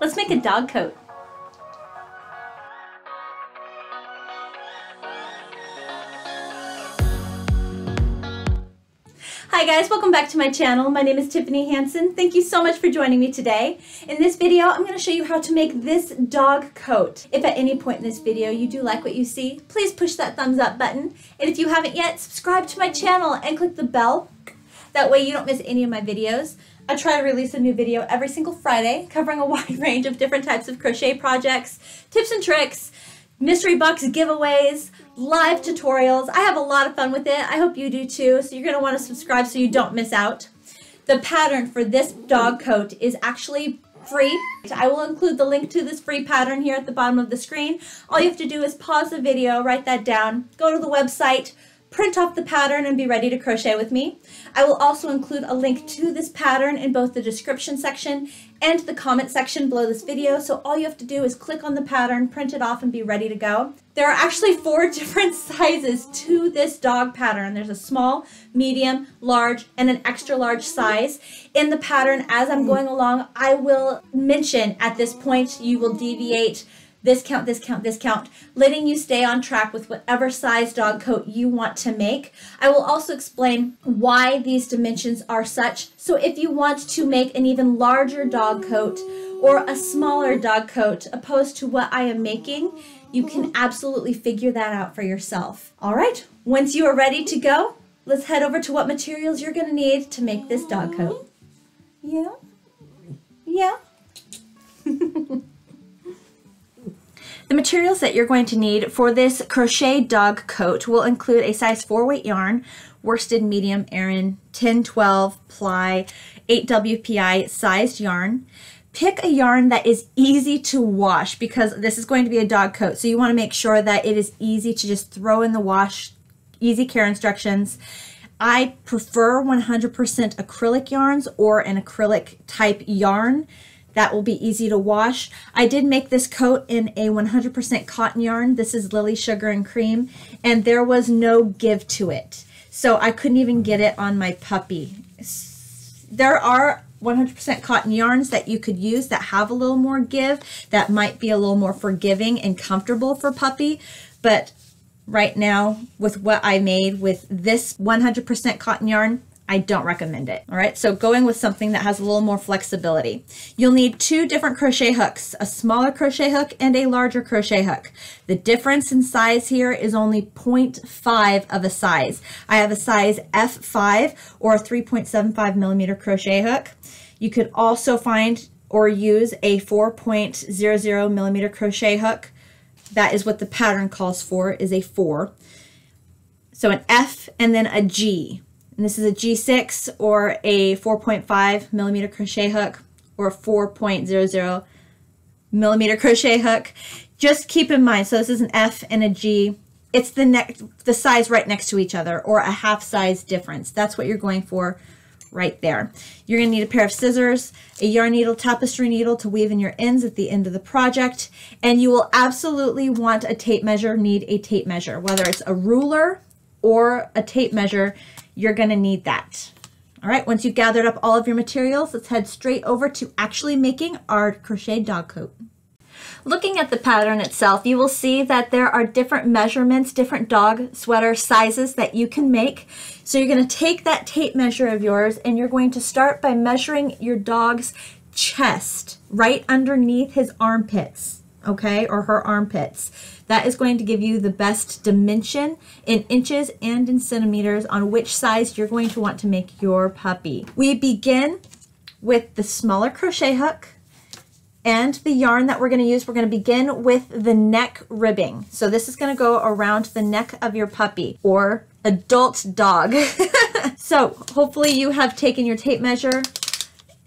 Let's make a dog coat. Hi guys, welcome back to my channel. My name is Tiffany Hansen. Thank you so much for joining me today. In this video, I'm going to show you how to make this dog coat. If at any point in this video you do like what you see, please push that thumbs up button. And if you haven't yet, subscribe to my channel and click the bell. That way you don't miss any of my videos. I try to release a new video every single Friday covering a wide range of different types of crochet projects, tips and tricks, mystery box giveaways, live tutorials. I have a lot of fun with it. I hope you do too. So you're going to want to subscribe so you don't miss out. The pattern for this dog coat is actually free. I will include the link to this free pattern here at the bottom of the screen. All you have to do is pause the video, write that down, go to the website, print off the pattern and be ready to crochet with me. I will also include a link to this pattern in both the description section and the comment section below this video. So all you have to do is click on the pattern, print it off and be ready to go. There are actually four different sizes to this dog pattern. There's a small, medium, large, and an extra large size. In the pattern, as I'm going along, I will mention at this point, you will deviate this count, this count, this count, letting you stay on track with whatever size dog coat you want to make. I will also explain why these dimensions are such. So if you want to make an even larger dog coat or a smaller dog coat opposed to what I am making, you can absolutely figure that out for yourself. All right, once you are ready to go, let's head over to what materials you're gonna need to make this dog coat. Yeah? Yeah? The materials that you're going to need for this crochet dog coat will include a size 4 weight yarn, worsted medium Aran 1012 ply 8 WPI sized yarn. Pick a yarn that is easy to wash because this is going to be a dog coat. So you want to make sure that it is easy to just throw in the wash, easy care instructions. I prefer 100% acrylic yarns or an acrylic type yarn that will be easy to wash. I did make this coat in a 100% cotton yarn. This is Lily Sugar and Cream, and there was no give to it. So I couldn't even get it on my puppy. There are 100% cotton yarns that you could use that have a little more give, that might be a little more forgiving and comfortable for puppy, but right now with what I made with this 100% cotton yarn, I don't recommend it. All right, so going with something that has a little more flexibility. You'll need two different crochet hooks, a smaller crochet hook and a larger crochet hook. The difference in size here is only 0.5 of a size. I have a size F5 or a 3.75 millimeter crochet hook. You could also find or use a 4.00 millimeter crochet hook. That is what the pattern calls for, is a 4. So an F and then a G. And this is a G6 or a 4.5 millimeter crochet hook or a 4.00 millimeter crochet hook. Just keep in mind, so this is an F and a G. It's the next, the size right next to each other or a half size difference. That's what you're going for right there. You're going to need a pair of scissors, a yarn needle, tapestry needle to weave in your ends at the end of the project, and you will absolutely want a tape measure, need a tape measure, whether it's a ruler or a tape measure you're to need that. All right, once you've gathered up all of your materials, let's head straight over to actually making our crochet dog coat. Looking at the pattern itself, you will see that there are different measurements, different dog sweater sizes that you can make. So you're to take that tape measure of yours and you're going to start by measuring your dog's chest right underneath his armpits, okay, or her armpits. That is going to give you the best dimension in inches and in centimeters on which size you're going to want to make your puppy. We begin with the smaller crochet hook and the yarn that we're going to use, we're going to begin with the neck ribbing. So this is going to go around the neck of your puppy or adult dog. so hopefully you have taken your tape measure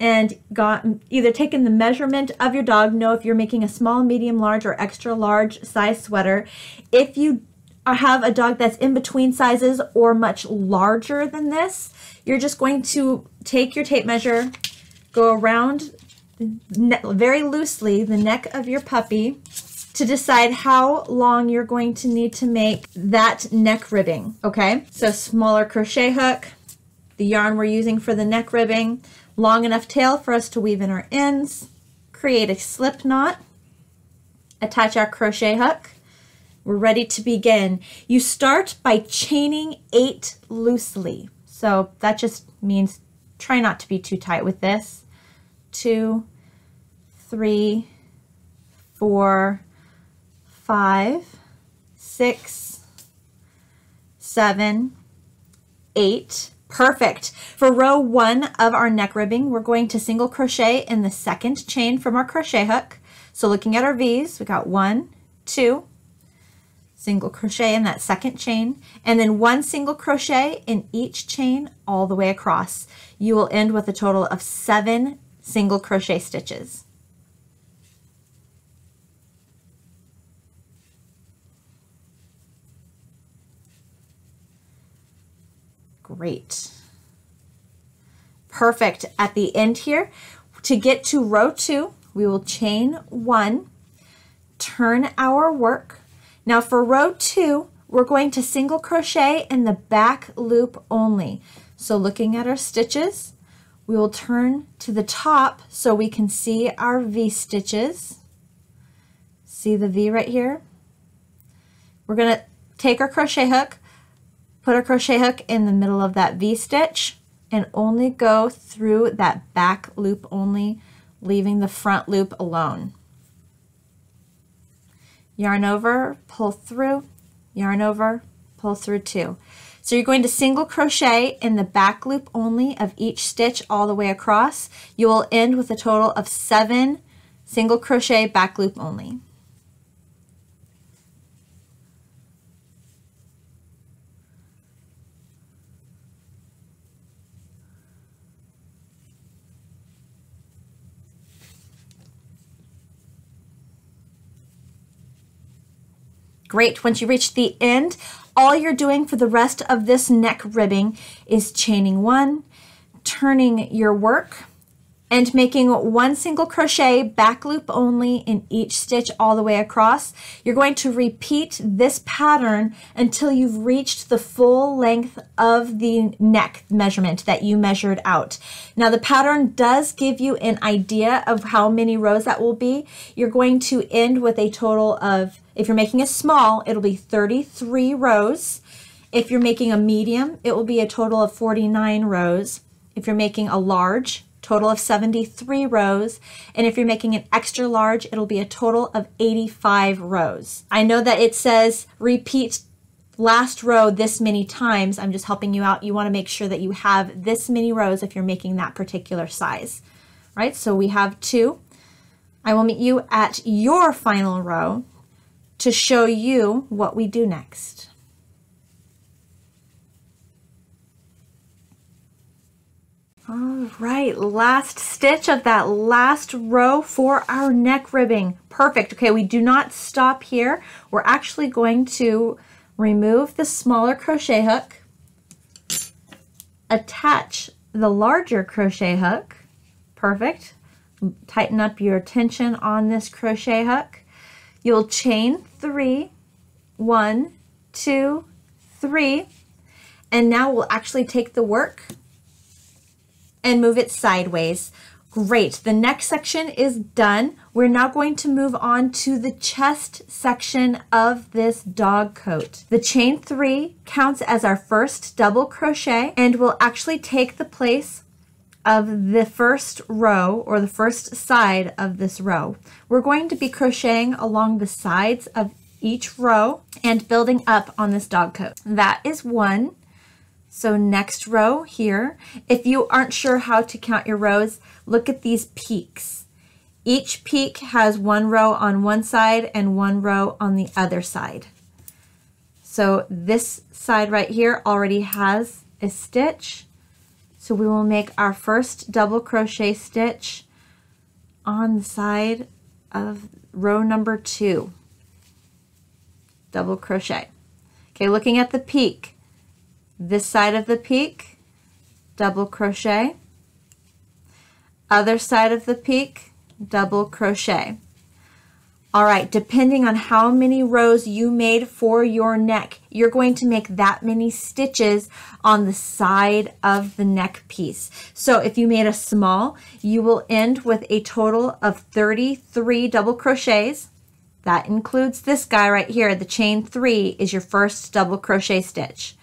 and got either taken the measurement of your dog, know if you're making a small, medium, large, or extra large size sweater. If you have a dog that's in between sizes or much larger than this, you're just going to take your tape measure, go around very loosely the neck of your puppy to decide how long you're going to need to make that neck ribbing, okay? So smaller crochet hook, the yarn we're using for the neck ribbing, long enough tail for us to weave in our ends, create a slip knot, attach our crochet hook. We're ready to begin. You start by chaining eight loosely. So that just means try not to be too tight with this. Two, three, four, five, six, seven, eight. Perfect. For row one of our neck ribbing, we're going to single crochet in the second chain from our crochet hook. So looking at our V's, we got one, two, single crochet in that second chain, and then one single crochet in each chain all the way across. You will end with a total of seven single crochet stitches. Great. Perfect. At the end here, to get to row two, we will chain one, turn our work. Now for row two, we're going to single crochet in the back loop only. So looking at our stitches, we will turn to the top so we can see our V stitches. See the V right here? We're going to take our crochet hook, Put a crochet hook in the middle of that V-stitch and only go through that back loop only, leaving the front loop alone. Yarn over, pull through, yarn over, pull through two. So you're going to single crochet in the back loop only of each stitch all the way across. You will end with a total of seven single crochet back loop only. Great. Once you reach the end, all you're doing for the rest of this neck ribbing is chaining one, turning your work, and making one single crochet back loop only in each stitch all the way across. You're going to repeat this pattern until you've reached the full length of the neck measurement that you measured out. Now the pattern does give you an idea of how many rows that will be. You're going to end with a total of, if you're making a small, it'll be 33 rows. If you're making a medium, it will be a total of 49 rows. If you're making a large, total of 73 rows. And if you're making an extra large, it'll be a total of 85 rows. I know that it says repeat last row this many times. I'm just helping you out. You want to make sure that you have this many rows if you're making that particular size, right? So we have two. I will meet you at your final row to show you what we do next. All right, last stitch of that last row for our neck ribbing. Perfect. Okay, we do not stop here. We're actually going to remove the smaller crochet hook, attach the larger crochet hook. Perfect. Tighten up your tension on this crochet hook. You'll chain three, one, two, three, and now we'll actually take the work and move it sideways. Great, the next section is done. We're now going to move on to the chest section of this dog coat. The chain three counts as our first double crochet and will actually take the place of the first row or the first side of this row. We're going to be crocheting along the sides of each row and building up on this dog coat. That is one, so next row here, if you aren't sure how to count your rows, look at these peaks. Each peak has one row on one side and one row on the other side. So this side right here already has a stitch. So we will make our first double crochet stitch on the side of row number two. Double crochet. Okay, looking at the peak, this side of the peak, double crochet, other side of the peak, double crochet. All right, depending on how many rows you made for your neck, you're going to make that many stitches on the side of the neck piece. So if you made a small, you will end with a total of 33 double crochets. That includes this guy right here. The chain three is your first double crochet stitch.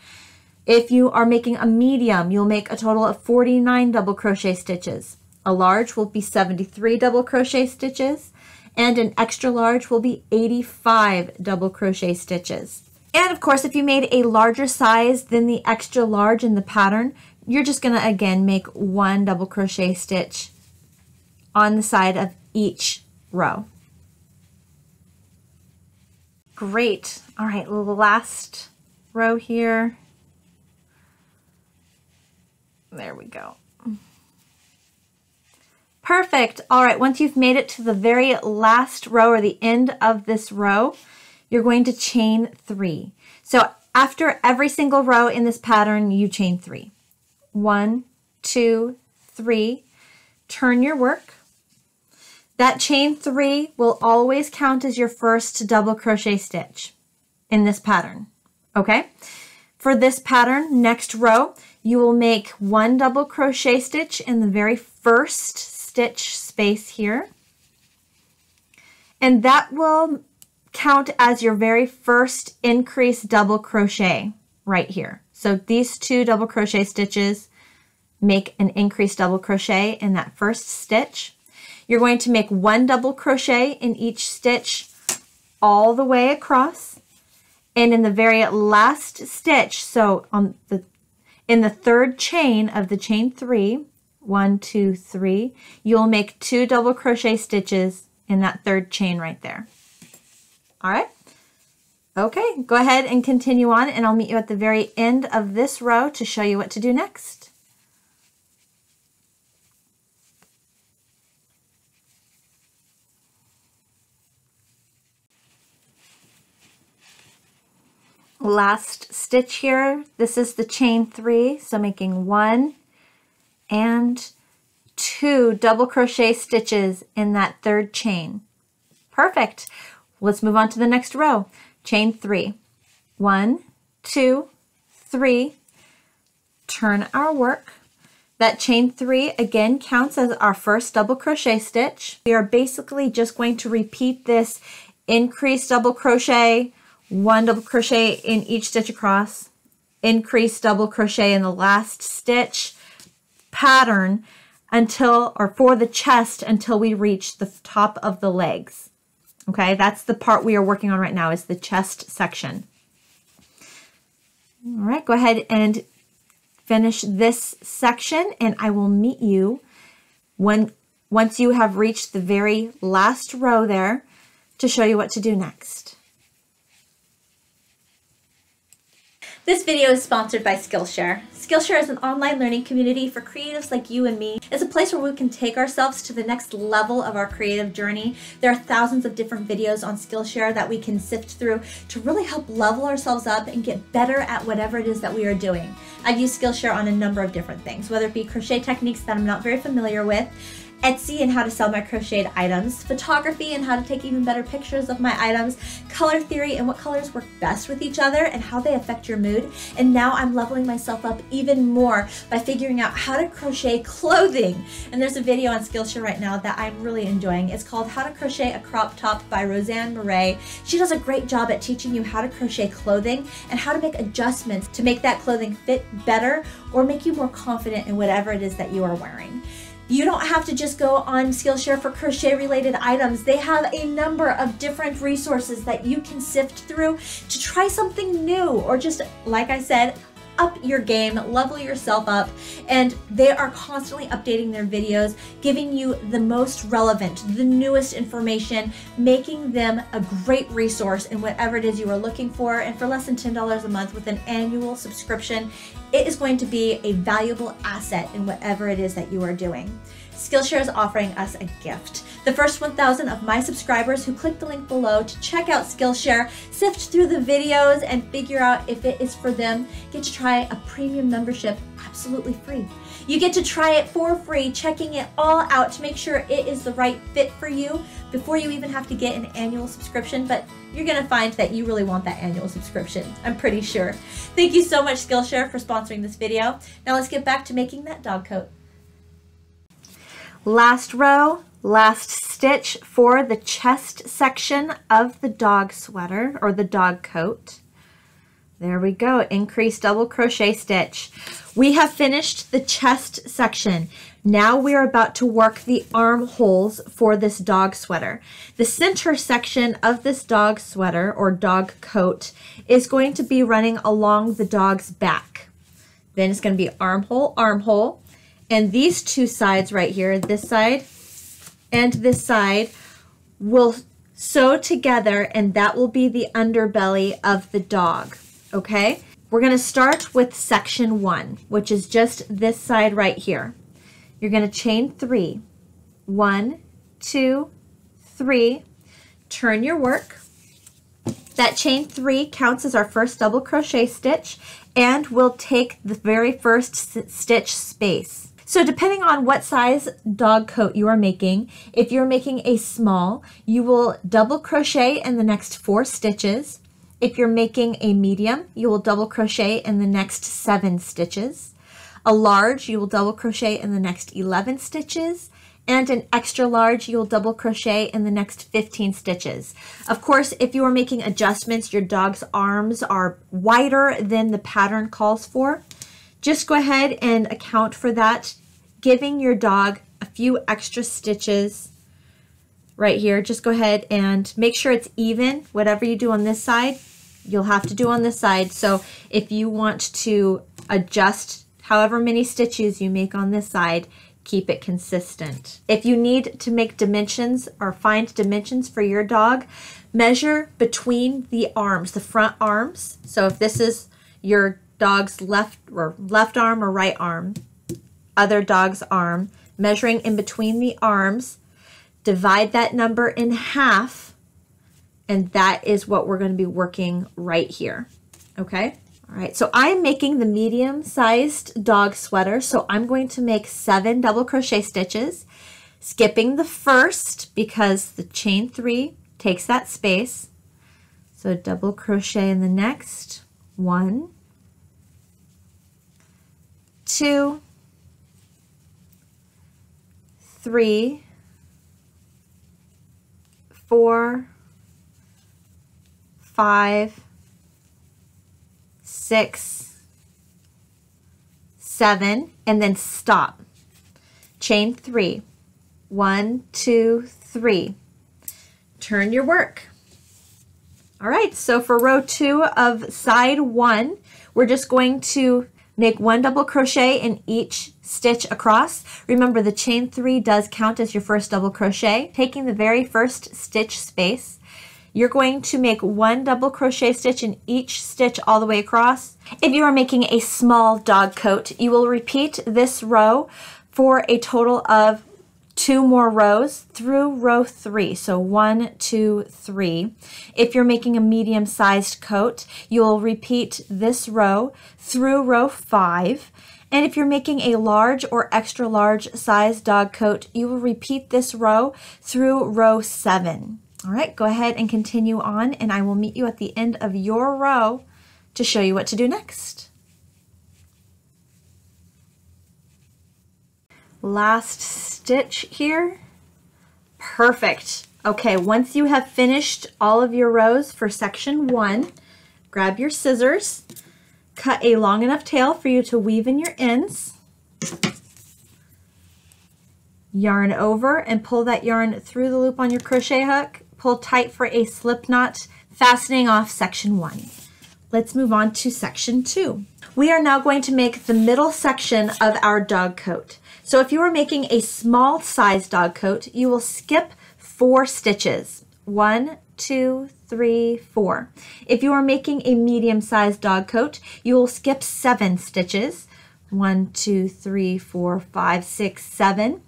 If you are making a medium, you'll make a total of 49 double crochet stitches. A large will be 73 double crochet stitches and an extra large will be 85 double crochet stitches. And of course, if you made a larger size than the extra large in the pattern, you're just gonna again make one double crochet stitch on the side of each row. Great. All right, last row here. There we go. Perfect. All right, once you've made it to the very last row or the end of this row, you're going to chain three. So after every single row in this pattern, you chain three. One, two, three. Turn your work. That chain three will always count as your first double crochet stitch in this pattern, okay? For this pattern, next row, you will make one double crochet stitch in the very first stitch space here. And that will count as your very first increase double crochet right here. So these two double crochet stitches make an increase double crochet in that first stitch. You're going to make one double crochet in each stitch all the way across. And in the very last stitch, so on the in the third chain of the chain three, one, two, three. You'll make two double crochet stitches in that third chain right there. All right. Okay, go ahead and continue on and I'll meet you at the very end of this row to show you what to do next. Last stitch here, this is the chain three, so making one, and two double crochet stitches in that third chain. Perfect. Let's move on to the next row. Chain three. One, two, three. Turn our work. That chain three again counts as our first double crochet stitch. We are basically just going to repeat this increase double crochet, one double crochet in each stitch across, increase double crochet in the last stitch, pattern until, or for the chest until we reach the top of the legs. Okay, that's the part we are working on right now is the chest section. All right, go ahead and finish this section and I will meet you when once you have reached the very last row there to show you what to do next. This video is sponsored by Skillshare. Skillshare is an online learning community for creatives like you and me. It's a place where we can take ourselves to the next level of our creative journey. There are thousands of different videos on Skillshare that we can sift through to really help level ourselves up and get better at whatever it is that we are doing. I've used Skillshare on a number of different things, whether it be crochet techniques that I'm not very familiar with, Etsy and how to sell my crocheted items, photography and how to take even better pictures of my items, color theory and what colors work best with each other and how they affect your mood. And now I'm leveling myself up even more by figuring out how to crochet clothing. And there's a video on Skillshare right now that I'm really enjoying. It's called How to Crochet a Crop Top by Roseanne Murray. She does a great job at teaching you how to crochet clothing and how to make adjustments to make that clothing fit better or make you more confident in whatever it is that you are wearing. You don't have to just go on Skillshare for crochet related items. They have a number of different resources that you can sift through to try something new or just, like I said, up your game, level yourself up, and they are constantly updating their videos, giving you the most relevant, the newest information, making them a great resource in whatever it is you are looking for. And for less than $10 a month with an annual subscription, it is going to be a valuable asset in whatever it is that you are doing. Skillshare is offering us a gift. The first 1,000 of my subscribers who click the link below to check out Skillshare, sift through the videos, and figure out if it is for them, get to try a premium membership absolutely free. You get to try it for free, checking it all out to make sure it is the right fit for you before you even have to get an annual subscription. But you're going to find that you really want that annual subscription. I'm pretty sure. Thank you so much, Skillshare, for sponsoring this video. Now let's get back to making that dog coat. Last row, last stitch for the chest section of the dog sweater or the dog coat. There we go, increase double crochet stitch. We have finished the chest section. Now we are about to work the armholes for this dog sweater. The center section of this dog sweater or dog coat is going to be running along the dog's back. Then it's going to be armhole, armhole. And these two sides right here, this side and this side, will sew together and that will be the underbelly of the dog okay? We're going to start with section one, which is just this side right here. You're going to chain three. One, two, three. Turn your work. That chain three counts as our first double crochet stitch and we'll take the very first stitch space. So depending on what size dog coat you are making, if you're making a small, you will double crochet in the next four stitches. If you're making a medium, you will double crochet in the next seven stitches. A large, you will double crochet in the next 11 stitches. And an extra large, you'll double crochet in the next 15 stitches. Of course, if you are making adjustments, your dog's arms are wider than the pattern calls for, just go ahead and account for that, giving your dog a few extra stitches right here. Just go ahead and make sure it's even. Whatever you do on this side, you'll have to do on this side. So if you want to adjust however many stitches you make on this side, keep it consistent. If you need to make dimensions or find dimensions for your dog, measure between the arms, the front arms. So if this is your dog's left or left arm or right arm, other dog's arm, measuring in between the arms, divide that number in half and that is what we're going to be working right here. Okay. All right, so I'm making the medium sized dog sweater. So I'm going to make seven double crochet stitches, skipping the first because the chain three takes that space. So double crochet in the next one, two, three, four, five, six, seven, and then stop. Chain three. One, two, three. Turn your work. All right, so for row two of side one, we're just going to make one double crochet in each stitch across. Remember the chain three does count as your first double crochet. Taking the very first stitch space, you're going to make one double crochet stitch in each stitch all the way across. If you are making a small dog coat, you will repeat this row for a total of two more rows through row three. So one, two, three. If you're making a medium sized coat, you'll repeat this row through row five. And if you're making a large or extra large size dog coat, you will repeat this row through row seven. All right, go ahead and continue on and I will meet you at the end of your row to show you what to do next. Last stitch here. Perfect. Okay, once you have finished all of your rows for section one, grab your scissors, cut a long enough tail for you to weave in your ends, yarn over and pull that yarn through the loop on your crochet hook pull tight for a slip knot, fastening off section one. Let's move on to section two. We are now going to make the middle section of our dog coat. So if you are making a small size dog coat, you will skip four stitches. One, two, three, four. If you are making a medium sized dog coat, you will skip seven stitches. One, two, three, four, five, six, seven.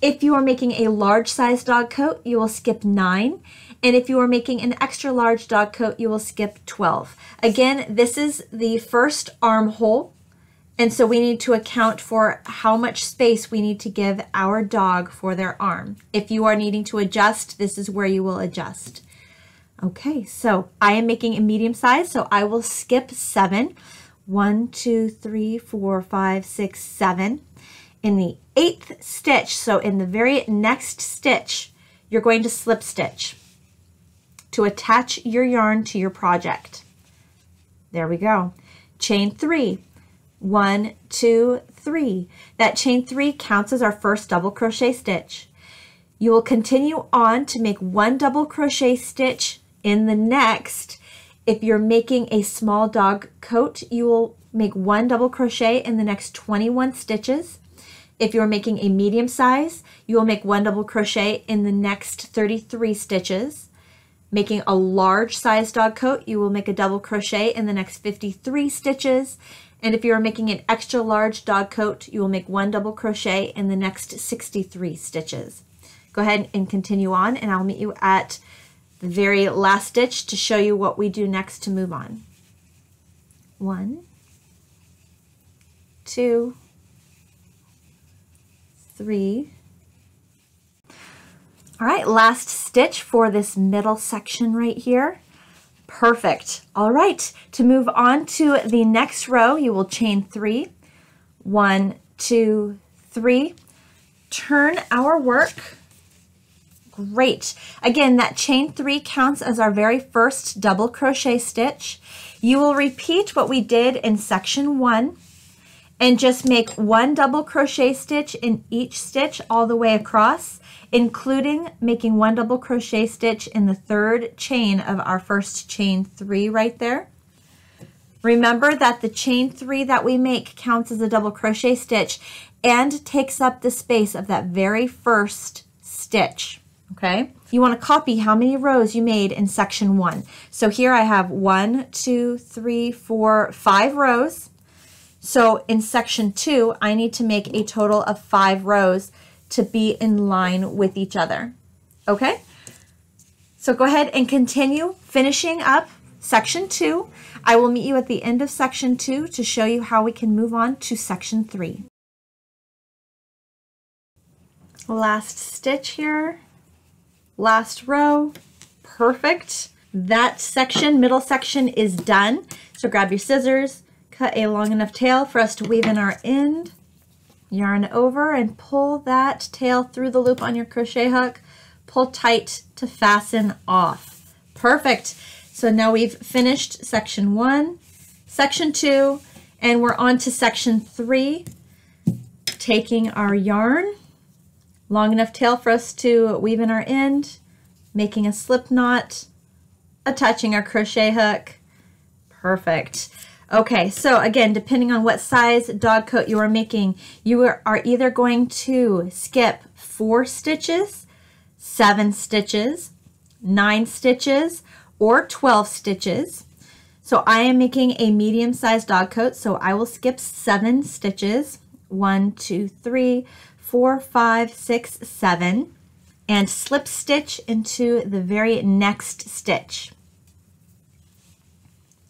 If you are making a large size dog coat, you will skip 9. And if you are making an extra large dog coat, you will skip 12. Again, this is the first armhole And so we need to account for how much space we need to give our dog for their arm. If you are needing to adjust, this is where you will adjust. Okay, so I am making a medium size, so I will skip seven. One, two, three, four, five, six, seven. In the eighth stitch, so in the very next stitch, you're going to slip stitch to attach your yarn to your project. There we go. Chain three. One, two, three. That chain three counts as our first double crochet stitch. You will continue on to make one double crochet stitch in the next. If you're making a small dog coat, you will make one double crochet in the next 21 stitches. If you're making a medium size, you will make one double crochet in the next 33 stitches. Making a large size dog coat, you will make a double crochet in the next 53 stitches. And if you're making an extra large dog coat, you will make one double crochet in the next 63 stitches. Go ahead and continue on and I'll meet you at the very last stitch to show you what we do next to move on. One, two, three. All right, last stitch for this middle section right here. Perfect. All right, to move on to the next row, you will chain three. One, two, three. Turn our work. Great. Again, that chain three counts as our very first double crochet stitch. You will repeat what we did in section one and just make one double crochet stitch in each stitch all the way across including making one double crochet stitch in the third chain of our first chain three right there. Remember that the chain three that we make counts as a double crochet stitch and takes up the space of that very first stitch, okay? You wanna copy how many rows you made in section one. So here I have one, two, three, four, five rows. So in section two, I need to make a total of five rows to be in line with each other. Okay? So go ahead and continue finishing up section two. I will meet you at the end of section two to show you how we can move on to section three. Last stitch here, last row, perfect. That section, middle section is done. So grab your scissors, cut a long enough tail for us to weave in our end yarn over and pull that tail through the loop on your crochet hook. Pull tight to fasten off. Perfect. So now we've finished section one, section two, and we're on to section three. Taking our yarn, long enough tail for us to weave in our end, making a slip knot, attaching our crochet hook. Perfect. Okay, so again, depending on what size dog coat you are making, you are either going to skip four stitches, seven stitches, nine stitches, or 12 stitches. So I am making a medium-sized dog coat, so I will skip seven stitches. One, two, three, four, five, six, seven, and slip stitch into the very next stitch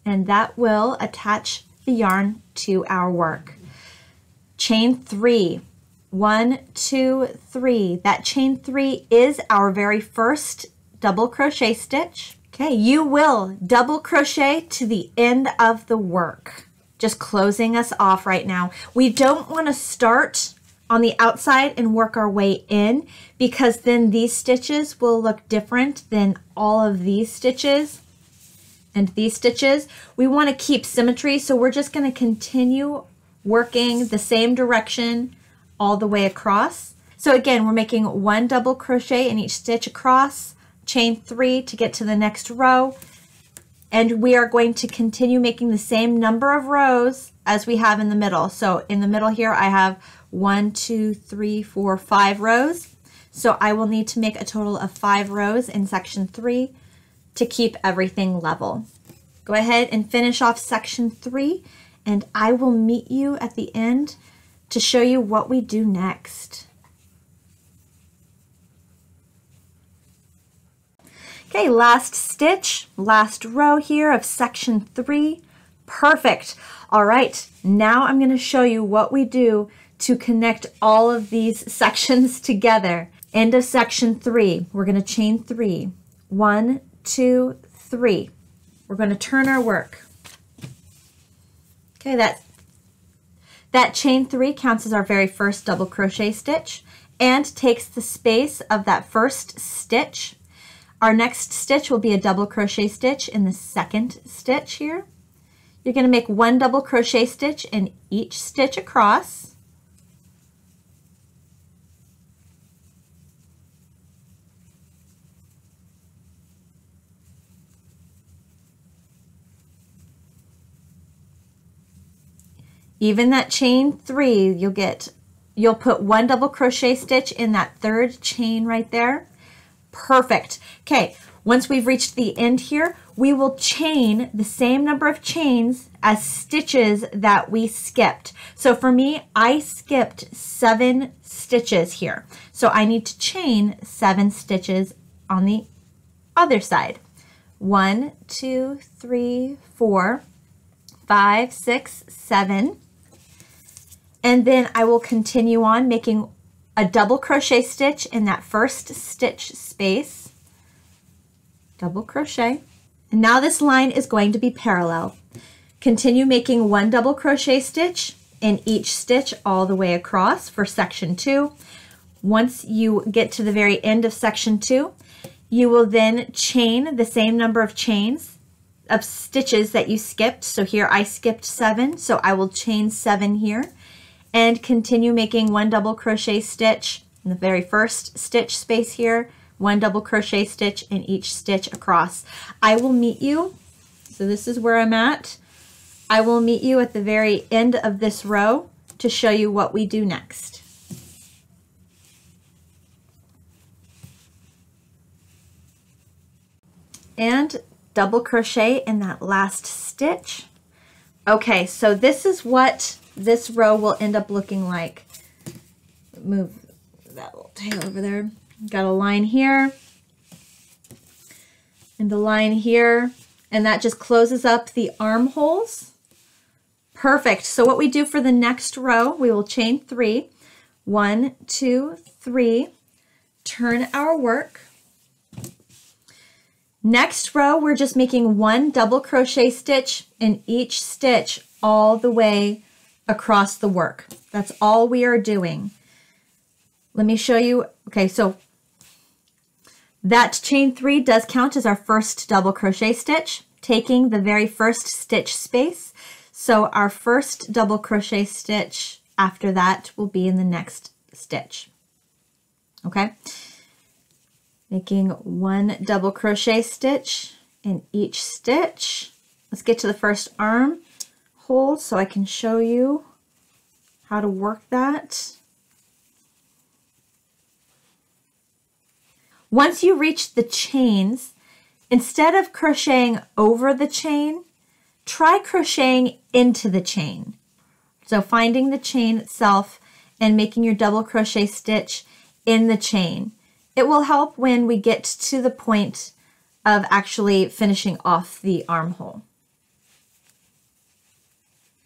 and that will attach the yarn to our work. Chain three, one, two, three. That chain three is our very first double crochet stitch. Okay, you will double crochet to the end of the work. Just closing us off right now. We don't want to start on the outside and work our way in because then these stitches will look different than all of these stitches and these stitches. We want to keep symmetry, so we're just going to continue working the same direction all the way across. So again, we're making one double crochet in each stitch across, chain three to get to the next row, and we are going to continue making the same number of rows as we have in the middle. So in the middle here, I have one, two, three, four, five rows. So I will need to make a total of five rows in section three to keep everything level. Go ahead and finish off section three and I will meet you at the end to show you what we do next. Okay, last stitch, last row here of section three. Perfect. All right, now I'm going to show you what we do to connect all of these sections together. End of section three, we're going to chain three. One, two, three. We're going to turn our work. Okay, that, that chain three counts as our very first double crochet stitch and takes the space of that first stitch. Our next stitch will be a double crochet stitch in the second stitch here. You're going to make one double crochet stitch in each stitch across. Even that chain three, you'll get, you'll put one double crochet stitch in that third chain right there. Perfect. Okay, once we've reached the end here, we will chain the same number of chains as stitches that we skipped. So for me, I skipped seven stitches here. So I need to chain seven stitches on the other side. One, two, three, four, five, six, seven. And then I will continue on making a double crochet stitch in that first stitch space. Double crochet. And now this line is going to be parallel. Continue making one double crochet stitch in each stitch all the way across for section two. Once you get to the very end of section two, you will then chain the same number of chains of stitches that you skipped. So here I skipped seven, so I will chain seven here and continue making one double crochet stitch in the very first stitch space here, one double crochet stitch in each stitch across. I will meet you, so this is where I'm at. I will meet you at the very end of this row to show you what we do next. And double crochet in that last stitch. Okay, so this is what this row will end up looking like. Move that little tail over there. Got a line here and the line here, and that just closes up the armholes. Perfect. So what we do for the next row, we will chain three. One, two, three. Turn our work. Next row, we're just making one double crochet stitch in each stitch all the way across the work. That's all we are doing. Let me show you. Okay, so that chain three does count as our first double crochet stitch, taking the very first stitch space. So our first double crochet stitch after that will be in the next stitch. Okay, making one double crochet stitch in each stitch. Let's get to the first arm so I can show you how to work that. Once you reach the chains, instead of crocheting over the chain, try crocheting into the chain. So finding the chain itself and making your double crochet stitch in the chain. It will help when we get to the point of actually finishing off the armhole.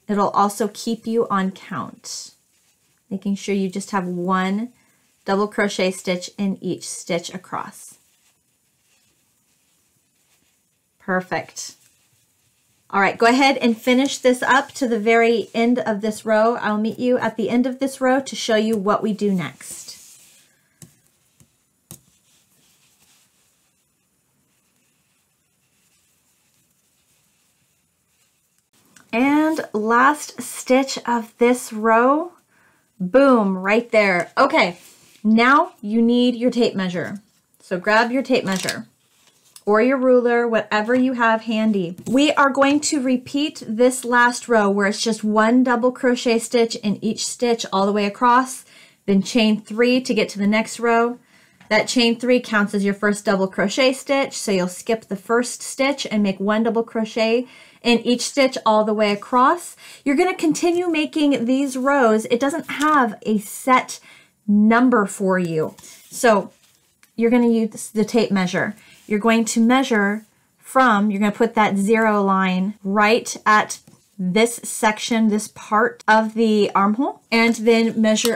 It'll also keep you on count, making sure you just have one double crochet stitch in each stitch across. Perfect. All right, go ahead and finish this up to the very end of this row. I'll meet you at the end of this row to show you what we do next. And last stitch of this row, boom, right there. Okay, now you need your tape measure. So grab your tape measure or your ruler, whatever you have handy. We are going to repeat this last row where it's just one double crochet stitch in each stitch all the way across, then chain three to get to the next row. That chain three counts as your first double crochet stitch, so you'll skip the first stitch and make one double crochet in each stitch all the way across. You're going to continue making these rows. It doesn't have a set number for you. So you're going to use the tape measure. You're going to measure from, you're going to put that zero line right at this section, this part of the armhole, and then measure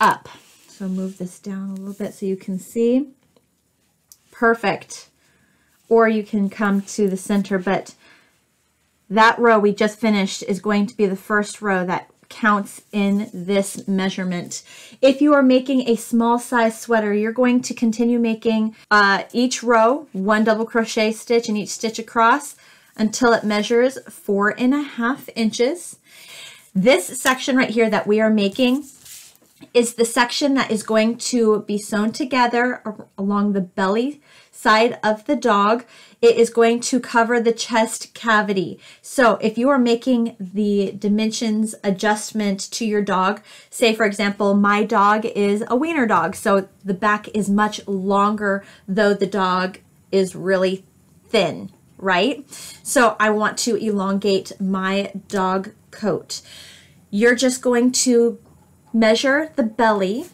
up. So move this down a little bit so you can see. Perfect. Or you can come to the center, but that row we just finished is going to be the first row that counts in this measurement. If you are making a small size sweater, you're going to continue making uh, each row one double crochet stitch and each stitch across until it measures four and a half inches. This section right here that we are making is the section that is going to be sewn together along the belly side of the dog. It is going to cover the chest cavity. So if you are making the dimensions adjustment to your dog, say for example, my dog is a wiener dog, so the back is much longer though the dog is really thin, right? So I want to elongate my dog coat. You're just going to measure the belly,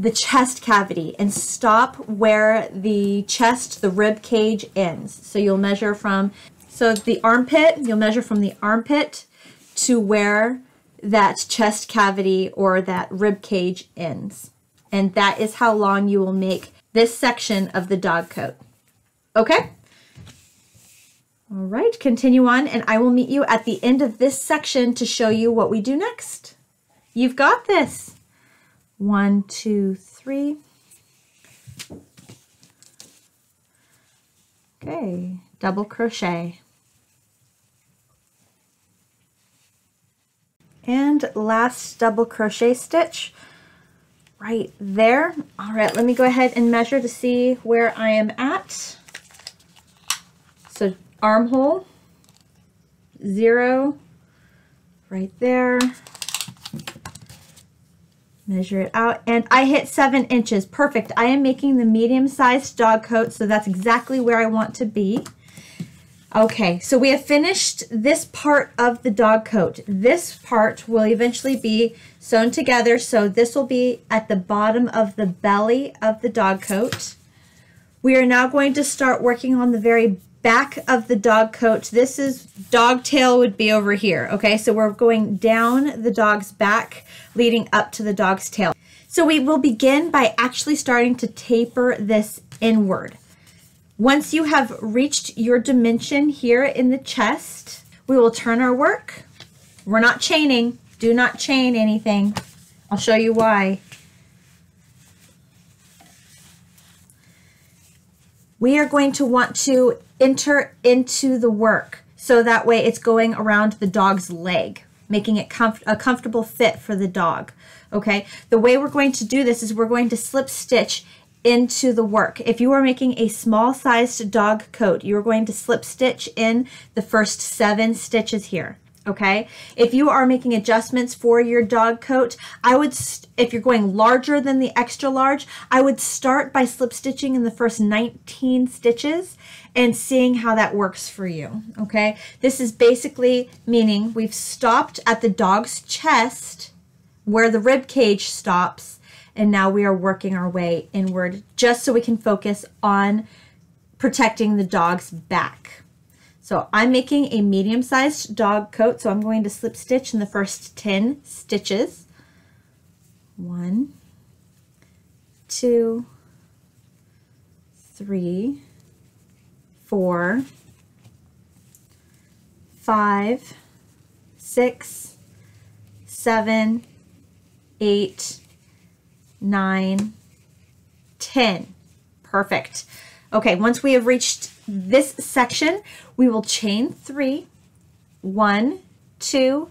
the chest cavity, and stop where the chest, the rib cage ends. So you'll measure from, so the armpit, you'll measure from the armpit to where that chest cavity or that rib cage ends. And that is how long you will make this section of the dog coat. Okay? All right, continue on, and I will meet you at the end of this section to show you what we do next. You've got this. One, two, three. Okay, double crochet. And last double crochet stitch right there. All right, let me go ahead and measure to see where I am at. So armhole, zero, right there measure it out. And I hit seven inches. Perfect. I am making the medium-sized dog coat so that's exactly where I want to be. Okay so we have finished this part of the dog coat. This part will eventually be sewn together so this will be at the bottom of the belly of the dog coat. We are now going to start working on the very back of the dog coat. This is dog tail would be over here. Okay, so we're going down the dog's back leading up to the dog's tail. So we will begin by actually starting to taper this inward. Once you have reached your dimension here in the chest, we will turn our work. We're not chaining. Do not chain anything. I'll show you why. We are going to want to enter into the work. So that way it's going around the dog's leg making it comf a comfortable fit for the dog okay? The way we're going to do this is we're going to slip stitch into the work. If you are making a small sized dog coat you're going to slip stitch in the first seven stitches here okay? If you are making adjustments for your dog coat i would if you're going larger than the extra large i would start by slip stitching in the first 19 stitches and seeing how that works for you okay? This is basically meaning we've stopped at the dog's chest where the rib cage stops and now we are working our way inward just so we can focus on protecting the dog's back so I'm making a medium-sized dog coat, so I'm going to slip stitch in the first 10 stitches. One, two, three, four, five, six, seven, eight, nine, ten. Perfect. Okay, once we have reached this section, we will chain three, one, two,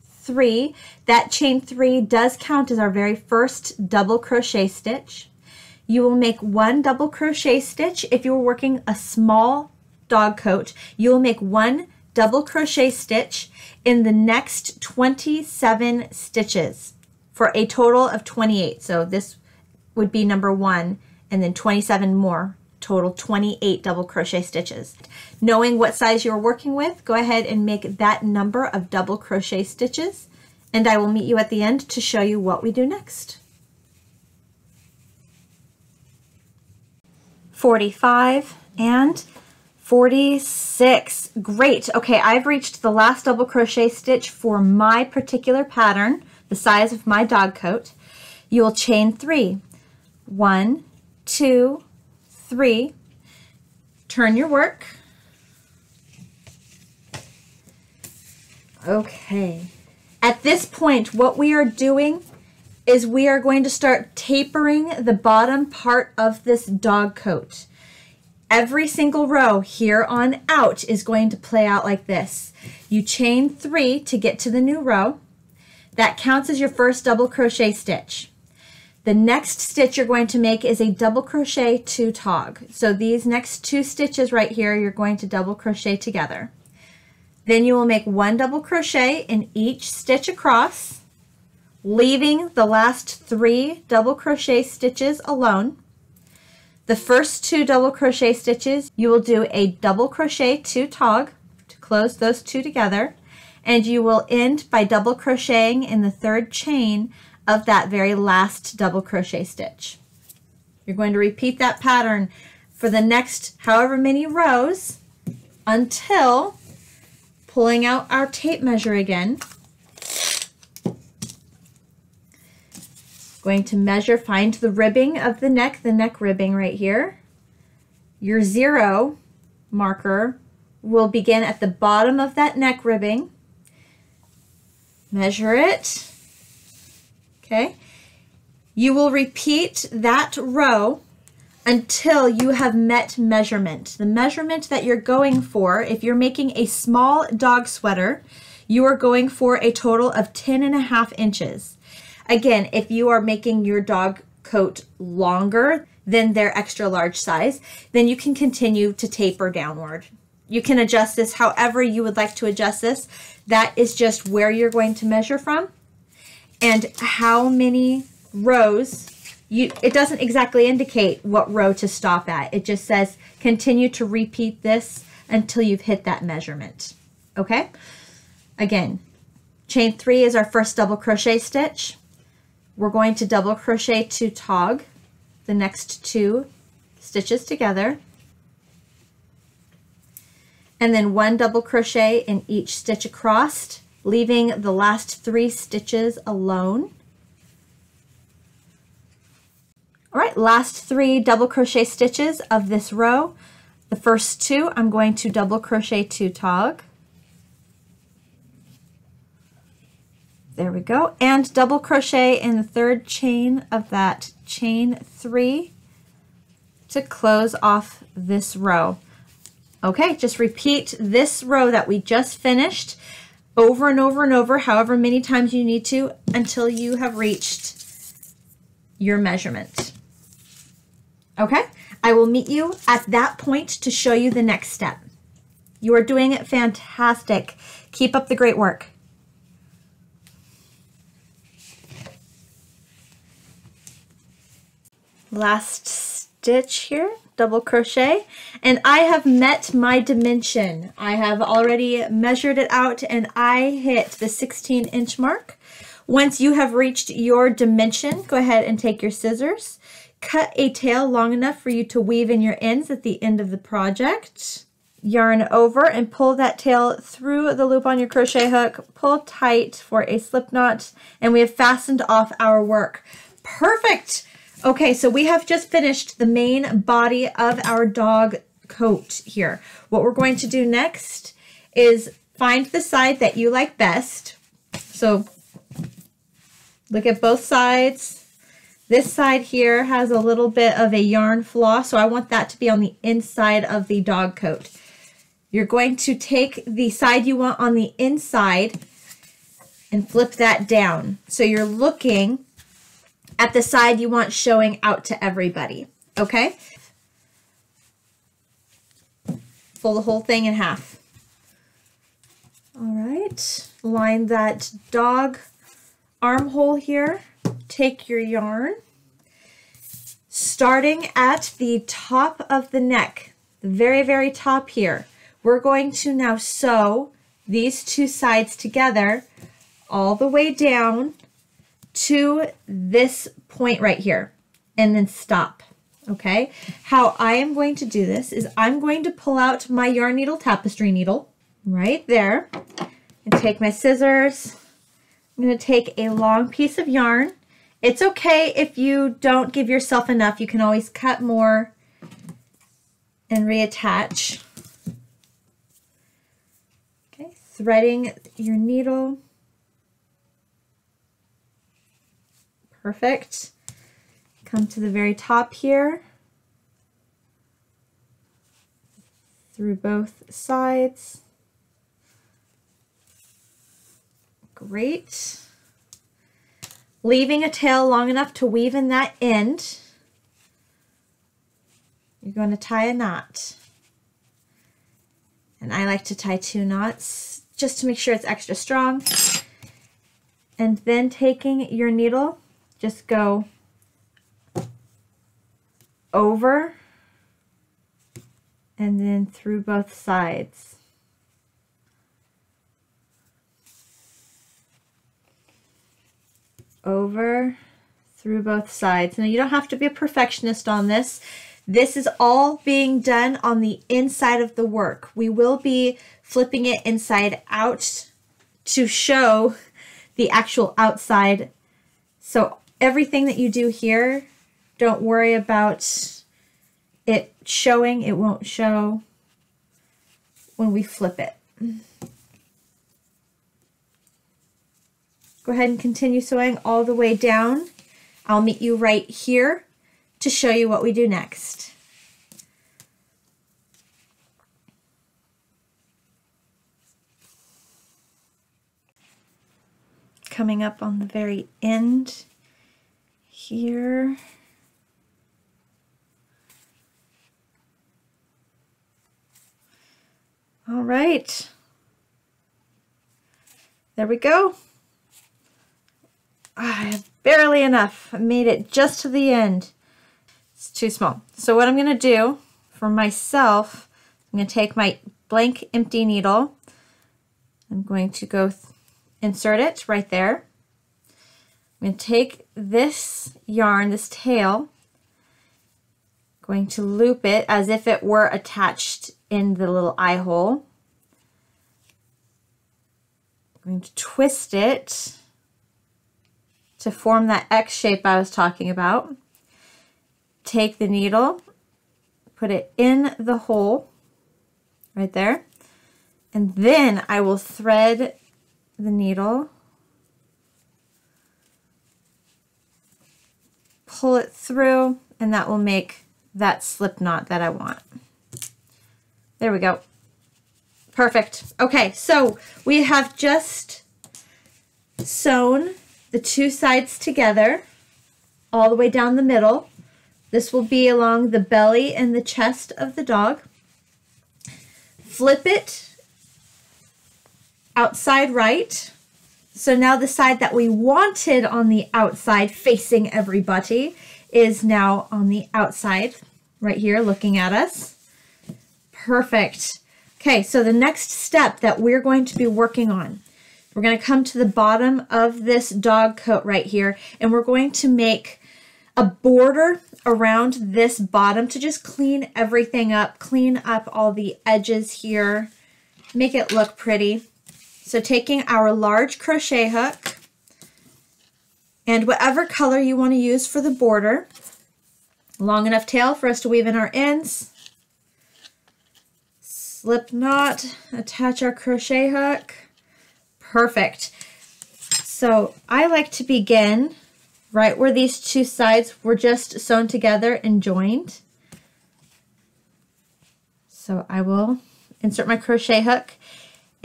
three. That chain three does count as our very first double crochet stitch. You will make one double crochet stitch. If you're working a small dog coat, you will make one double crochet stitch in the next 27 stitches for a total of 28. So this would be number one and then 27 more total 28 double crochet stitches. Knowing what size you're working with, go ahead and make that number of double crochet stitches and I will meet you at the end to show you what we do next. 45 and 46. Great. Okay, I've reached the last double crochet stitch for my particular pattern, the size of my dog coat. You will chain three. One, two, three. Turn your work. Okay. At this point, what we are doing is we are going to start tapering the bottom part of this dog coat. Every single row here on out is going to play out like this. You chain three to get to the new row. That counts as your first double crochet stitch. The next stitch you're going to make is a double crochet two tog. So these next two stitches right here, you're going to double crochet together. Then you will make one double crochet in each stitch across leaving the last three double crochet stitches alone. The first two double crochet stitches, you will do a double crochet two tog to close those two together, and you will end by double crocheting in the third chain of that very last double crochet stitch. You're going to repeat that pattern for the next however many rows until pulling out our tape measure again Going to measure, find the ribbing of the neck, the neck ribbing right here. Your zero marker will begin at the bottom of that neck ribbing. Measure it. Okay. You will repeat that row until you have met measurement. The measurement that you're going for, if you're making a small dog sweater, you are going for a total of 10 and a half inches. Again, if you are making your dog coat longer than their extra large size, then you can continue to taper downward. You can adjust this however you would like to adjust this. That is just where you're going to measure from and how many rows you it doesn't exactly indicate what row to stop at. It just says continue to repeat this until you've hit that measurement. Okay? Again, chain 3 is our first double crochet stitch. We're going to double crochet two tog the next two stitches together and then one double crochet in each stitch across leaving the last three stitches alone. All right, last three double crochet stitches of this row. The first two, I'm going to double crochet two tog. There we go. And double crochet in the third chain of that chain three to close off this row. Okay, just repeat this row that we just finished over and over and over, however many times you need to, until you have reached your measurement. Okay, I will meet you at that point to show you the next step. You are doing it fantastic. Keep up the great work. last stitch here double crochet. And I have met my dimension. I have already measured it out and I hit the 16 inch mark. Once you have reached your dimension go ahead and take your scissors. Cut a tail long enough for you to weave in your ends at the end of the project. Yarn over and pull that tail through the loop on your crochet hook. Pull tight for a slip knot. And we have fastened off our work. Perfect Okay, so we have just finished the main body of our dog coat here. What we're going to do next is find the side that you like best. So look at both sides. This side here has a little bit of a yarn flaw, so I want that to be on the inside of the dog coat. You're going to take the side you want on the inside and flip that down. So you're looking at the side you want showing out to everybody, okay? Fold the whole thing in half. All right, line that dog armhole here. Take your yarn. Starting at the top of the neck, the very, very top here, we're going to now sew these two sides together all the way down to this point right here and then stop. Okay, how I am going to do this is I'm going to pull out my yarn needle tapestry needle right there and take my scissors. I'm going to take a long piece of yarn. It's okay if you don't give yourself enough. You can always cut more and reattach. Okay, threading your needle. Perfect. Come to the very top here. Through both sides. Great. Leaving a tail long enough to weave in that end. You're going to tie a knot. And I like to tie two knots just to make sure it's extra strong. And then taking your needle, just go over and then through both sides. Over through both sides. Now you don't have to be a perfectionist on this. This is all being done on the inside of the work. We will be flipping it inside out to show the actual outside. So everything that you do here don't worry about it showing. It won't show when we flip it. Go ahead and continue sewing all the way down. I'll meet you right here to show you what we do next. Coming up on the very end here. All right. There we go. I have barely enough. I made it just to the end. It's too small. So what I'm going to do for myself, I'm going to take my blank empty needle. I'm going to go insert it right there. Going to take this yarn, this tail, going to loop it as if it were attached in the little eye hole. I'm going to twist it to form that X shape I was talking about. Take the needle, put it in the hole right there, and then I will thread the needle pull it through and that will make that slip knot that I want. There we go. Perfect. Okay, so we have just sewn the two sides together all the way down the middle. This will be along the belly and the chest of the dog. Flip it outside right so now the side that we wanted on the outside facing everybody is now on the outside right here looking at us. Perfect. Okay, so the next step that we're going to be working on, we're going to come to the bottom of this dog coat right here and we're going to make a border around this bottom to just clean everything up, clean up all the edges here, make it look pretty. So taking our large crochet hook and whatever color you want to use for the border, long enough tail for us to weave in our ends, slip knot, attach our crochet hook, perfect. So I like to begin right where these two sides were just sewn together and joined. So I will insert my crochet hook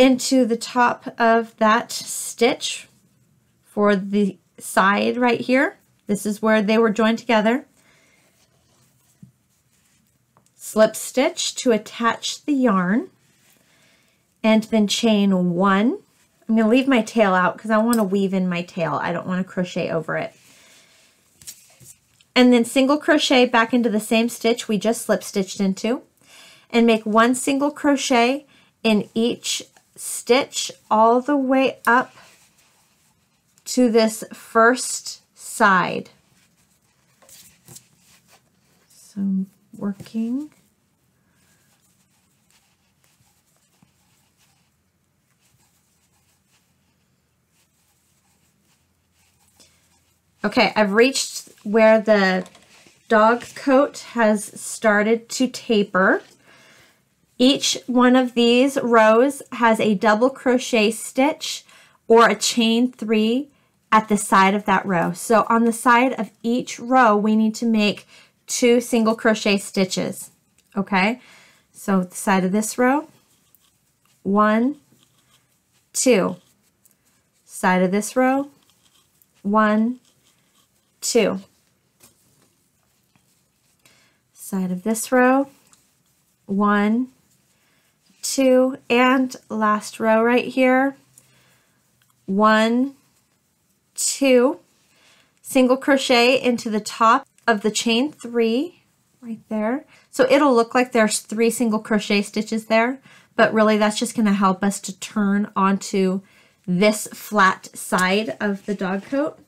into the top of that stitch for the side right here. This is where they were joined together. Slip stitch to attach the yarn and then chain one. I'm going to leave my tail out because I want to weave in my tail. I don't want to crochet over it. And then single crochet back into the same stitch we just slip stitched into and make one single crochet in each stitch all the way up to this first side. So working. Okay, I've reached where the dog coat has started to taper. Each one of these rows has a double crochet stitch or a chain three at the side of that row. So on the side of each row, we need to make two single crochet stitches. Okay, so the side of this row, one, two. Side of this row, one, two. Side of this row, one, two, and last row right here, one, two, single crochet into the top of the chain three right there. So it'll look like there's three single crochet stitches there, but really that's just gonna help us to turn onto this flat side of the dog coat.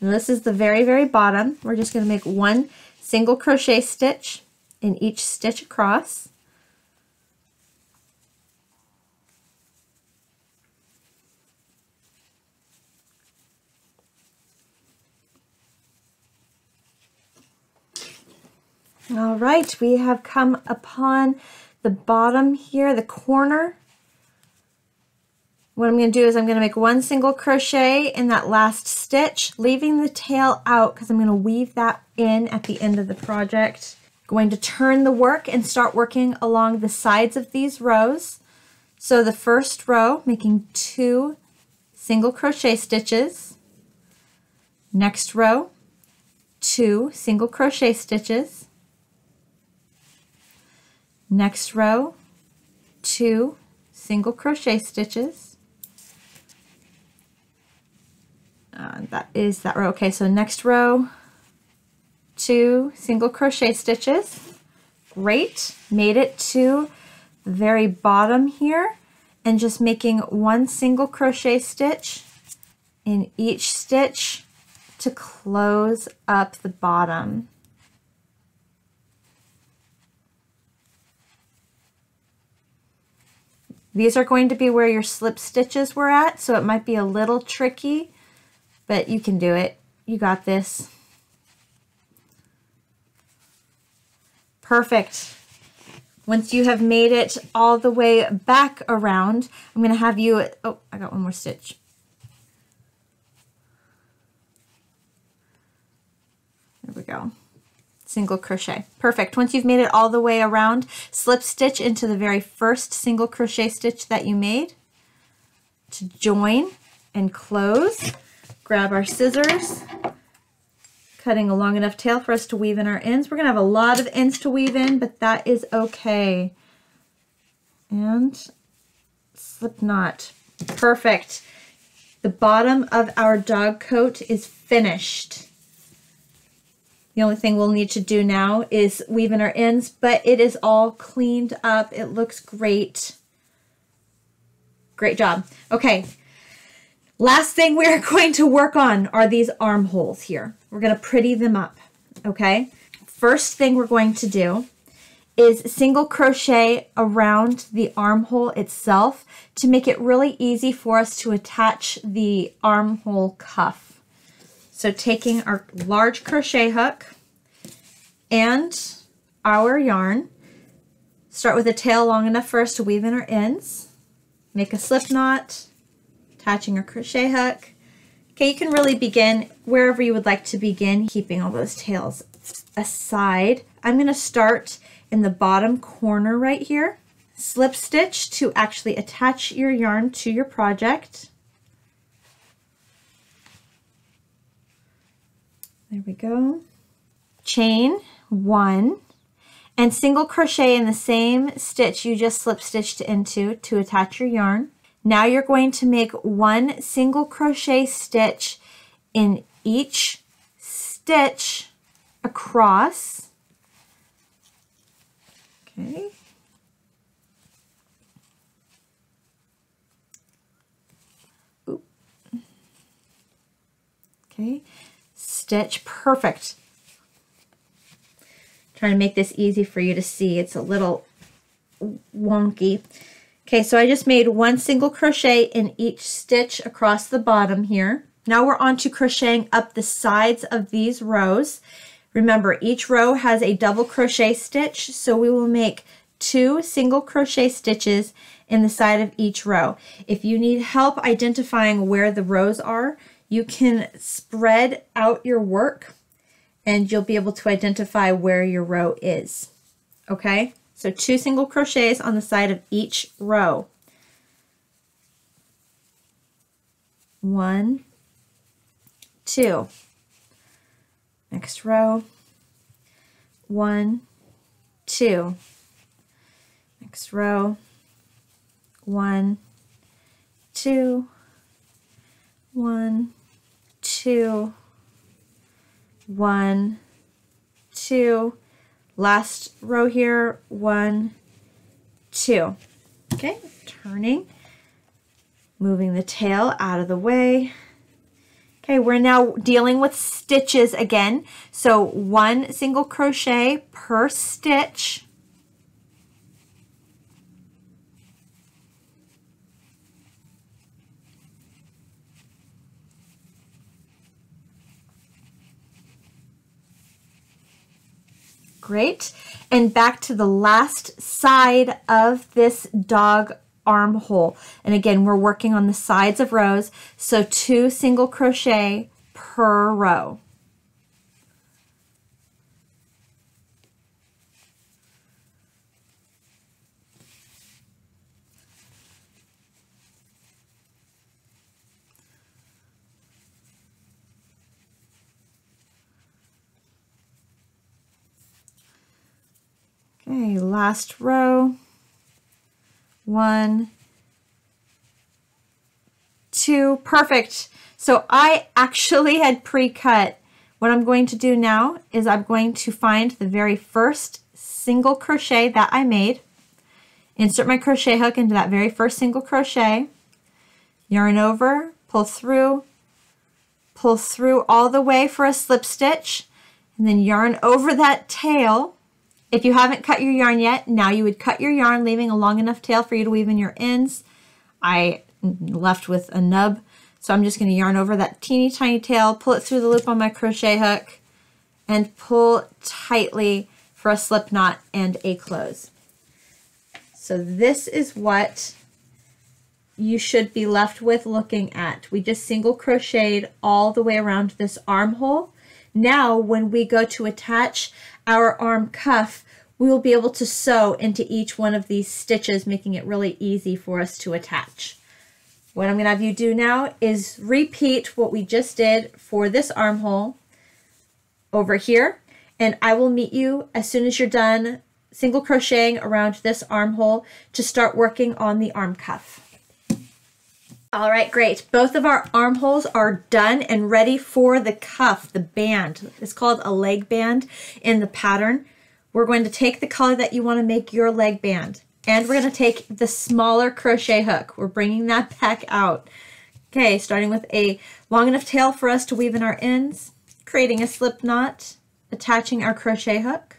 And this is the very, very bottom. We're just gonna make one single crochet stitch in each stitch across. All right, we have come upon the bottom here, the corner. What I'm going to do is I'm going to make one single crochet in that last stitch, leaving the tail out because I'm going to weave that in at the end of the project. Going to turn the work and start working along the sides of these rows. So the first row, making two single crochet stitches. Next row, two single crochet stitches. Next row, two single crochet stitches. Uh, that is that row. Okay, so next row, two single crochet stitches. Great, made it to the very bottom here and just making one single crochet stitch in each stitch to close up the bottom. These are going to be where your slip stitches were at, so it might be a little tricky, but you can do it. You got this. Perfect. Once you have made it all the way back around, I'm going to have you, oh, I got one more stitch. There we go single crochet. Perfect. Once you've made it all the way around, slip stitch into the very first single crochet stitch that you made to join and close. Grab our scissors, cutting a long enough tail for us to weave in our ends. We're going to have a lot of ends to weave in, but that is okay. And slip knot. Perfect. The bottom of our dog coat is finished. The only thing we'll need to do now is weave in our ends, but it is all cleaned up. It looks great. Great job. Okay, last thing we're going to work on are these armholes here. We're going to pretty them up, okay? First thing we're going to do is single crochet around the armhole itself to make it really easy for us to attach the armhole cuff. So taking our large crochet hook and our yarn, start with a tail long enough for us to weave in our ends, make a slip knot, attaching our crochet hook. Okay, you can really begin wherever you would like to begin, keeping all those tails aside. I'm going to start in the bottom corner right here. Slip stitch to actually attach your yarn to your project. There we go. Chain one and single crochet in the same stitch you just slip stitched into to attach your yarn. Now you're going to make one single crochet stitch in each stitch across. Okay. Oop. Okay stitch. Perfect. Trying to make this easy for you to see. It's a little wonky. Okay, so I just made one single crochet in each stitch across the bottom here. Now we're on to crocheting up the sides of these rows. Remember, each row has a double crochet stitch, so we will make two single crochet stitches in the side of each row. If you need help identifying where the rows are, you can spread out your work and you'll be able to identify where your row is. Okay, so two single crochets on the side of each row. One, two. Next row, one, two. Next row, one, two, one, two, one, two. Last row here, one, two. Okay, turning, moving the tail out of the way. Okay, we're now dealing with stitches again. So one single crochet per stitch. Great. And back to the last side of this dog armhole. And again, we're working on the sides of rows. So two single crochet per row. Okay, last row. One, two, perfect. So I actually had pre-cut. What I'm going to do now is I'm going to find the very first single crochet that I made, insert my crochet hook into that very first single crochet, yarn over, pull through, pull through all the way for a slip stitch, and then yarn over that tail, if you haven't cut your yarn yet, now you would cut your yarn, leaving a long enough tail for you to weave in your ends. I left with a nub, so I'm just going to yarn over that teeny tiny tail, pull it through the loop on my crochet hook, and pull tightly for a slip knot and a close. So this is what you should be left with looking at. We just single crocheted all the way around this armhole. Now, when we go to attach our arm cuff, we will be able to sew into each one of these stitches, making it really easy for us to attach. What I'm going to have you do now is repeat what we just did for this armhole over here, and I will meet you as soon as you're done single crocheting around this armhole to start working on the arm cuff. All right, great. Both of our armholes are done and ready for the cuff, the band. It's called a leg band in the pattern. We're going to take the color that you want to make your leg band and we're going to take the smaller crochet hook. We're bringing that back out. Okay, starting with a long enough tail for us to weave in our ends, creating a slip knot, attaching our crochet hook.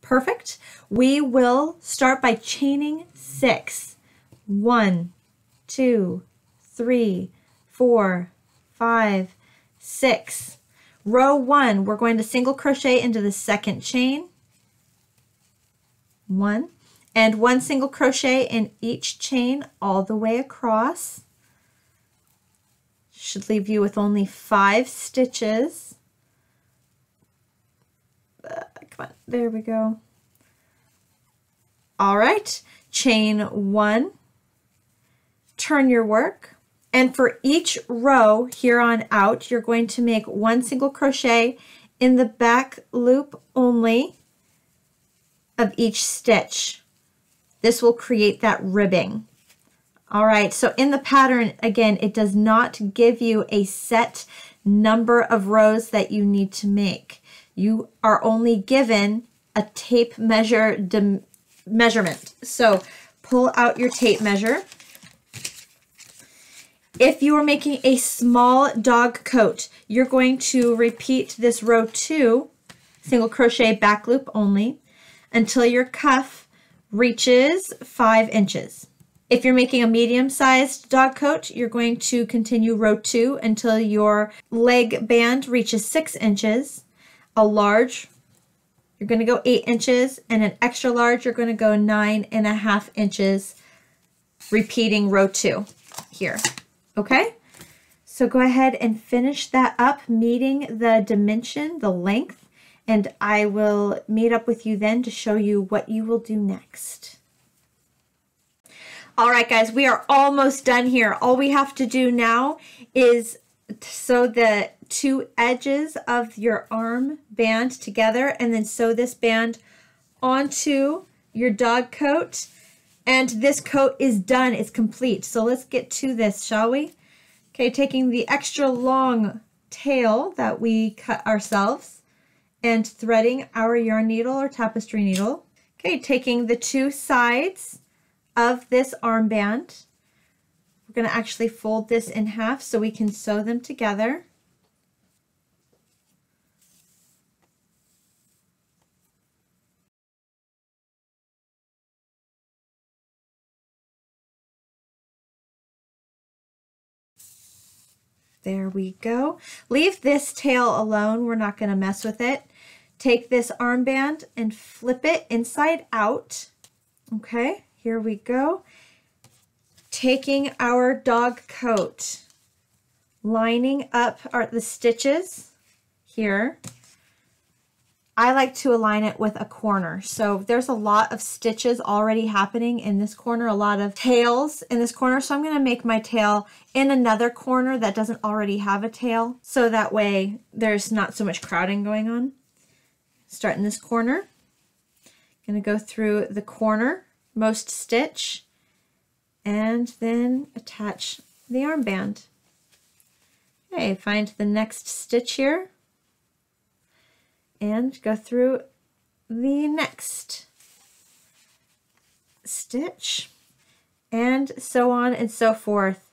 Perfect. We will start by chaining six. One, two, three, four, five, six. Row one, we're going to single crochet into the second chain. One, and one single crochet in each chain all the way across. Should leave you with only five stitches. Uh, come on, there we go. All right, chain one, turn your work, and for each row here on out, you're going to make one single crochet in the back loop only of each stitch. This will create that ribbing. All right, so in the pattern, again, it does not give you a set number of rows that you need to make. You are only given a tape measure measurement. So pull out your tape measure if you are making a small dog coat, you're going to repeat this row two single crochet back loop only until your cuff reaches five inches. If you're making a medium-sized dog coat, you're going to continue row two until your leg band reaches six inches. A large, you're going to go eight inches, and an extra large, you're going to go nine and a half inches, repeating row two here. Okay? So go ahead and finish that up, meeting the dimension, the length, and I will meet up with you then to show you what you will do next. All right, guys, we are almost done here. All we have to do now is sew the two edges of your arm band together and then sew this band onto your dog coat. And this coat is done, it's complete. So let's get to this, shall we? Okay, taking the extra long tail that we cut ourselves and threading our yarn needle or tapestry needle. Okay, taking the two sides of this armband. We're to actually fold this in half so we can sew them together. There we go. Leave this tail alone. We're not going to mess with it. Take this armband and flip it inside out. Okay. Here we go. Taking our dog coat, lining up our, the stitches here. I like to align it with a corner. So there's a lot of stitches already happening in this corner, a lot of tails in this corner. So I'm going to make my tail in another corner that doesn't already have a tail. So that way there's not so much crowding going on. Start in this corner. Going to go through the corner most stitch and then attach the armband. Okay, find the next stitch here and go through the next stitch and so on and so forth.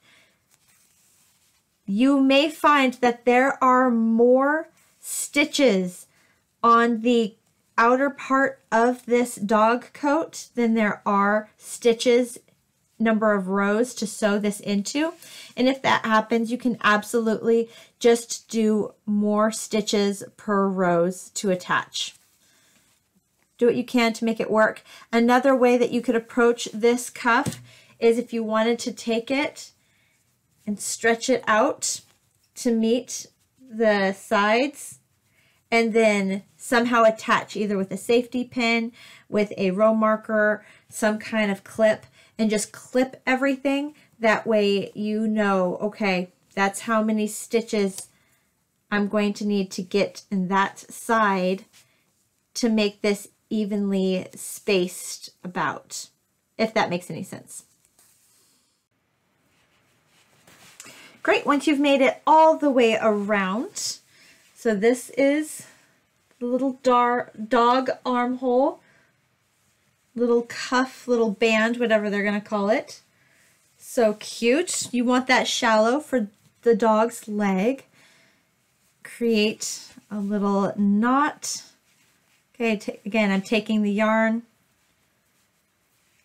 You may find that there are more stitches on the outer part of this dog coat than there are stitches number of rows to sew this into. And if that happens, you can absolutely just do more stitches per rows to attach. Do what you can to make it work. Another way that you could approach this cuff is if you wanted to take it and stretch it out to meet the sides and then somehow attach either with a safety pin, with a row marker, some kind of clip, and just clip everything. That way you know, okay, that's how many stitches I'm going to need to get in that side to make this evenly spaced about, if that makes any sense. Great, once you've made it all the way around, so this is the little dog armhole, little cuff, little band, whatever they're going to call it. So cute. You want that shallow for the dog's leg. Create a little knot. Okay, again, I'm taking the yarn.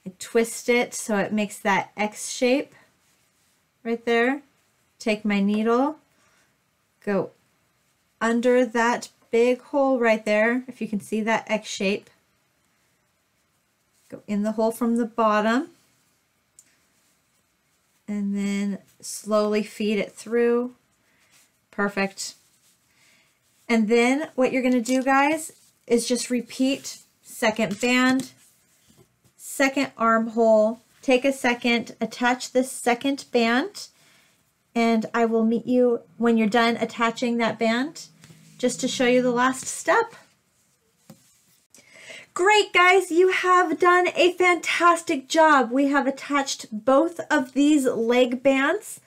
I twist it so it makes that X shape right there. Take my needle, go under that big hole right there, if you can see that X shape. Go in the hole from the bottom and then slowly feed it through. Perfect. And then what you're going to do, guys, is just repeat second band, second armhole, take a second, attach this second band, and I will meet you when you're done attaching that band just to show you the last step. Great guys, you have done a fantastic job. We have attached both of these leg bands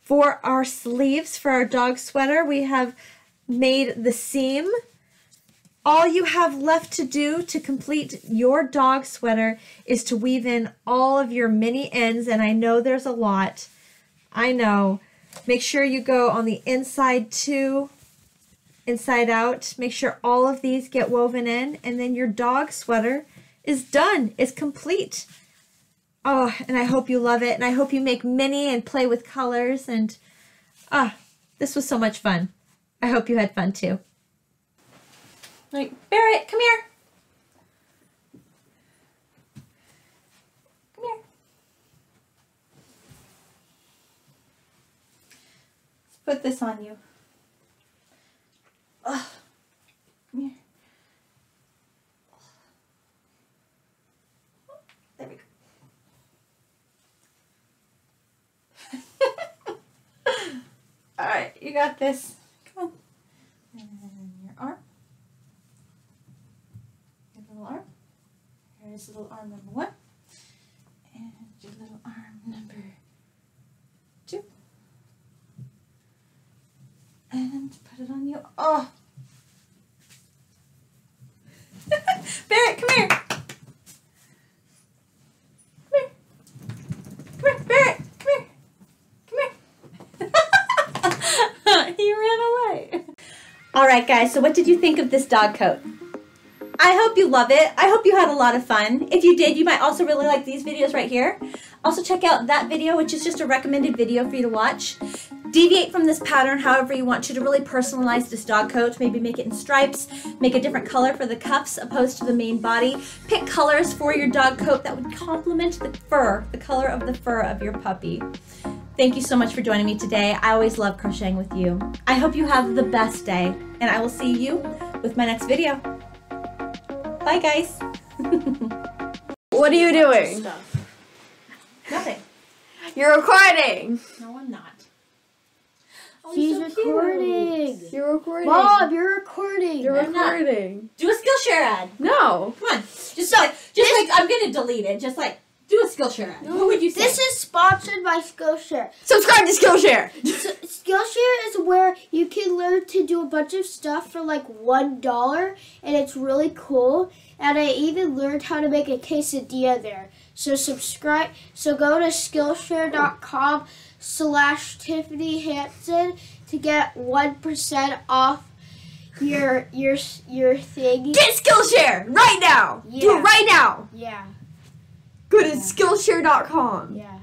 for our sleeves for our dog sweater. We have made the seam. All you have left to do to complete your dog sweater is to weave in all of your mini ends, and I know there's a lot. I know. Make sure you go on the inside too inside out. Make sure all of these get woven in and then your dog sweater is done, It's complete. Oh, and I hope you love it and I hope you make many and play with colors and ah, this was so much fun. I hope you had fun too. Like, Barrett, come here. Come here. Let's put this on you. Ugh. Come here. There we go. All right, you got this. Come on. And your arm. Your little arm. Here's little arm number one. And your little arm number two. And put it on you. Oh! Barrett, come here. Come here. Come here, Barrett. Come here. Come here. he ran away. All right, guys. So, what did you think of this dog coat? I hope you love it. I hope you had a lot of fun. If you did, you might also really like these videos right here. Also, check out that video, which is just a recommended video for you to watch. Deviate from this pattern however you want to to really personalize this dog coat. Maybe make it in stripes, make a different color for the cuffs opposed to the main body. Pick colors for your dog coat that would complement the fur, the color of the fur of your puppy. Thank you so much for joining me today. I always love crocheting with you. I hope you have the best day, and I will see you with my next video. Bye, guys. What are you doing? Nothing. You're recording. No, I'm not. Oh, She's so cute. recording. You're recording. Bob, you're recording. You're I'm not. recording. Do a Skillshare ad. No. Come on. Just like, just like I'm gonna delete it. Just like do a Skillshare ad. what would you say? This is sponsored by Skillshare. Subscribe to Skillshare. So, Skillshare is where you can learn to do a bunch of stuff for like one dollar, and it's really cool. And I even learned how to make a quesadilla there. So subscribe. So go to Skillshare.com slash Tiffany Hansen to get one percent off your your your thing. Get Skillshare right now. Do it right now. Yeah, Go to Skillshare.com. yeah.